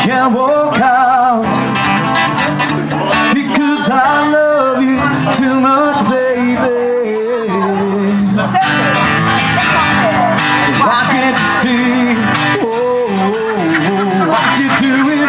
Can't walk out because I love you too much, baby. Why can't you see? Oh, oh, oh what you're doing?